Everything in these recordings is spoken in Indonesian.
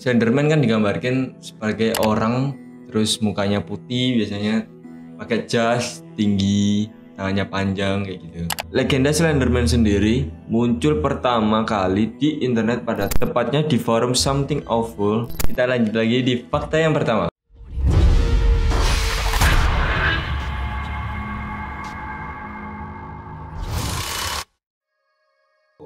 Slenderman kan digambarkan sebagai orang terus mukanya putih biasanya pakai jas tinggi tangannya panjang kayak gitu. Legenda Slenderman sendiri muncul pertama kali di internet pada tepatnya di forum Something Awful. Kita lanjut lagi di fakta yang pertama.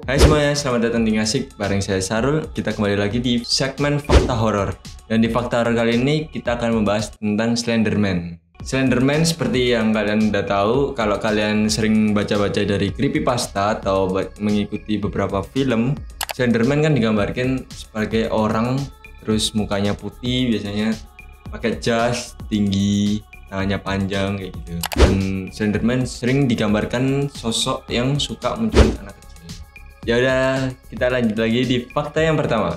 Hai semuanya, selamat datang di Ngasik bareng saya Sarul. Kita kembali lagi di segmen Fakta Horor. Dan di Fakta Horor kali ini kita akan membahas tentang Slenderman. Slenderman seperti yang kalian udah tahu, kalau kalian sering baca-baca dari creepypasta atau mengikuti beberapa film, Slenderman kan digambarkan sebagai orang terus mukanya putih, biasanya pakai jas tinggi, tangannya panjang kayak gitu. Dan Slenderman sering digambarkan sosok yang suka menculik anak. Ya udah, kita lanjut lagi di fakta yang pertama.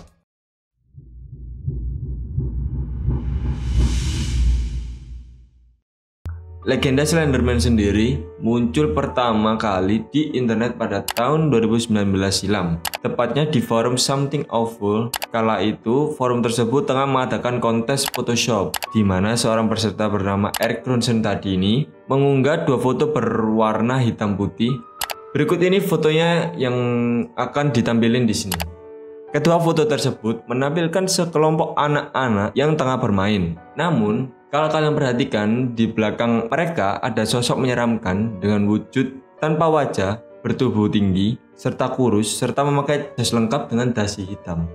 Legenda Slenderman sendiri muncul pertama kali di internet pada tahun 2019 silam, tepatnya di forum Something Awful. Kala itu, forum tersebut tengah mengadakan kontes Photoshop, di mana seorang peserta bernama Eric Ronson tadi ini mengunggah dua foto berwarna hitam putih Berikut ini fotonya yang akan ditampilin di sini. Kedua foto tersebut menampilkan sekelompok anak-anak yang tengah bermain. Namun, kalau kalian perhatikan, di belakang mereka ada sosok menyeramkan dengan wujud tanpa wajah, bertubuh tinggi, serta kurus, serta memakai jas lengkap dengan dasi hitam.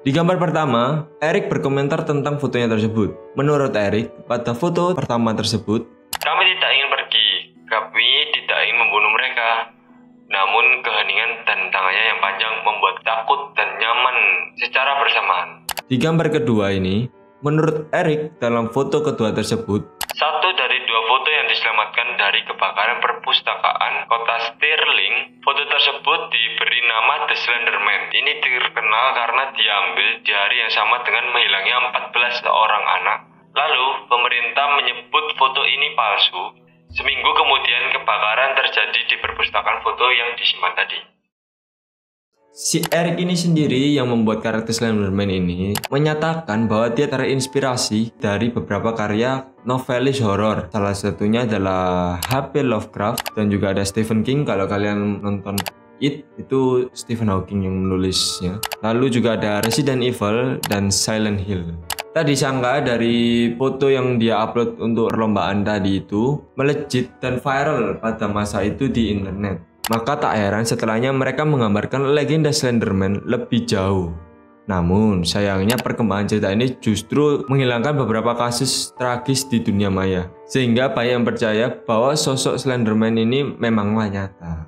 Di gambar pertama, Eric berkomentar tentang fotonya tersebut. Menurut Eric, pada foto pertama tersebut, Kami tidak ingin Namun keheningan dan tangannya yang panjang membuat takut dan nyaman secara bersamaan. di gambar kedua ini, menurut Eric dalam foto kedua tersebut, Satu dari dua foto yang diselamatkan dari kebakaran perpustakaan kota Stirling, foto tersebut diberi nama The Slenderman. Ini terkenal karena diambil di hari yang sama dengan menghilangnya 14 orang anak. Lalu, pemerintah menyebut foto ini palsu. Seminggu kemudian kebakaran terjadi di perpustakaan foto yang disimpan tadi. Si Eric ini sendiri yang membuat karakter Slenderman ini menyatakan bahwa dia terinspirasi dari beberapa karya novelis horor. Salah satunya adalah H.P. Lovecraft dan juga ada Stephen King. Kalau kalian nonton It itu Stephen Hawking yang menulisnya. Lalu juga ada Resident Evil dan Silent Hill. Tadi sangka dari foto yang dia upload untuk perlombaan tadi itu melejit dan viral pada masa itu di internet. Maka tak heran setelahnya mereka menggambarkan legenda Slenderman lebih jauh. Namun, sayangnya perkembangan cerita ini justru menghilangkan beberapa kasus tragis di dunia maya. Sehingga banyak yang percaya bahwa sosok Slenderman ini memanglah nyata.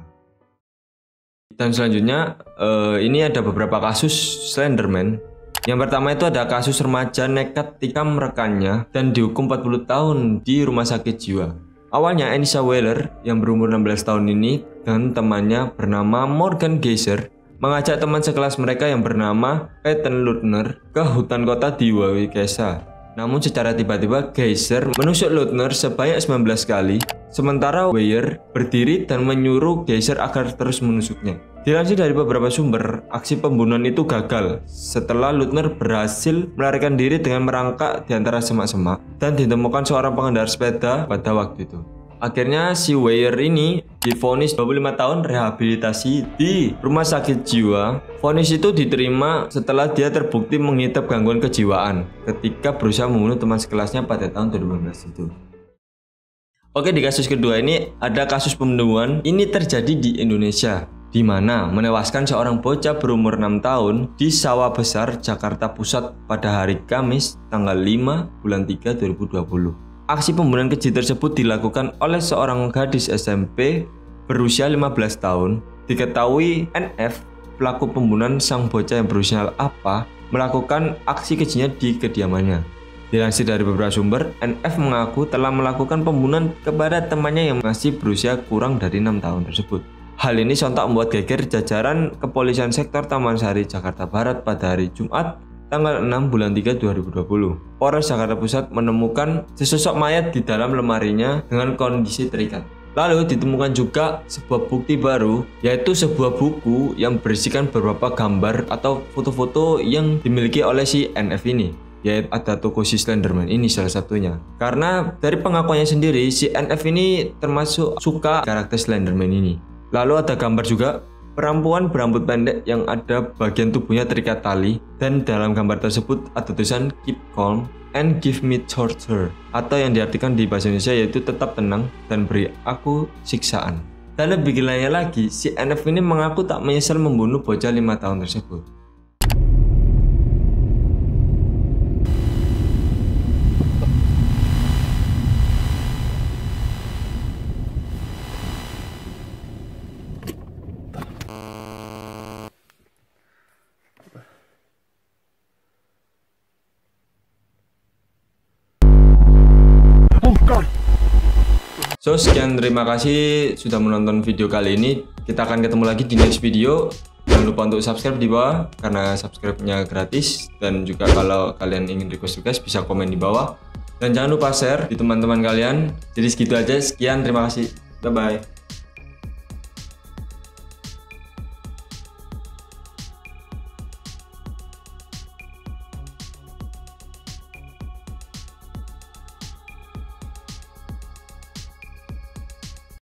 Dan selanjutnya, eh, ini ada beberapa kasus Slenderman. Yang pertama itu ada kasus remaja nekat tikam rekannya dan dihukum 40 tahun di rumah sakit jiwa. Awalnya Anissa Weller yang berumur 16 tahun ini dan temannya bernama Morgan Geyser mengajak teman sekelas mereka yang bernama Peyton Lutner ke hutan kota di Wawikesa. Namun secara tiba-tiba Geyser menusuk Lutner sebanyak 19 kali, sementara Weyer berdiri dan menyuruh Geyser agar terus menusuknya. Dilansir dari beberapa sumber, aksi pembunuhan itu gagal setelah Lutner berhasil melarikan diri dengan merangkak di antara semak-semak dan ditemukan seorang pengendara sepeda pada waktu itu. Akhirnya si Weyer ini difonis 25 tahun rehabilitasi di rumah sakit jiwa. Vonis itu diterima setelah dia terbukti mengidap gangguan kejiwaan ketika berusaha membunuh teman sekelasnya pada tahun 2015 itu. Oke, di kasus kedua ini ada kasus pembunuhan. Ini terjadi di Indonesia di mana menewaskan seorang bocah berumur 6 tahun di Sawah Besar, Jakarta Pusat pada hari Kamis tanggal 5 bulan 3 2020. Aksi pembunuhan keji tersebut dilakukan oleh seorang gadis SMP berusia 15 tahun. Diketahui NF, pelaku pembunuhan sang bocah yang berusia apa, melakukan aksi kejinya di kediamannya. Dilansir dari beberapa sumber, NF mengaku telah melakukan pembunuhan kepada temannya yang masih berusia kurang dari 6 tahun tersebut. Hal ini sontak membuat geger jajaran kepolisian sektor Taman Sari, Jakarta Barat pada hari Jumat tanggal 6 bulan 3 2020. Polres Jakarta Pusat menemukan sesosok mayat di dalam lemarinya dengan kondisi terikat. Lalu ditemukan juga sebuah bukti baru, yaitu sebuah buku yang berisikan beberapa gambar atau foto-foto yang dimiliki oleh si NF ini. Yaitu ada toko si Slenderman ini salah satunya. Karena dari pengakuannya sendiri, si NF ini termasuk suka karakter Slenderman ini. Lalu ada gambar juga perempuan berambut pendek yang ada bagian tubuhnya terikat tali dan dalam gambar tersebut ada tulisan keep calm and give me torture atau yang diartikan di bahasa Indonesia yaitu tetap tenang dan beri aku siksaan. Dan lebih gilanya lagi, si NF ini mengaku tak menyesal membunuh bocah lima tahun tersebut. So sekian terima kasih sudah menonton video kali ini. Kita akan ketemu lagi di next video. Jangan lupa untuk subscribe di bawah karena subscribe-nya gratis dan juga kalau kalian ingin request request bisa komen di bawah. Dan jangan lupa share di teman-teman kalian. Jadi segitu aja. Sekian terima kasih. Bye bye.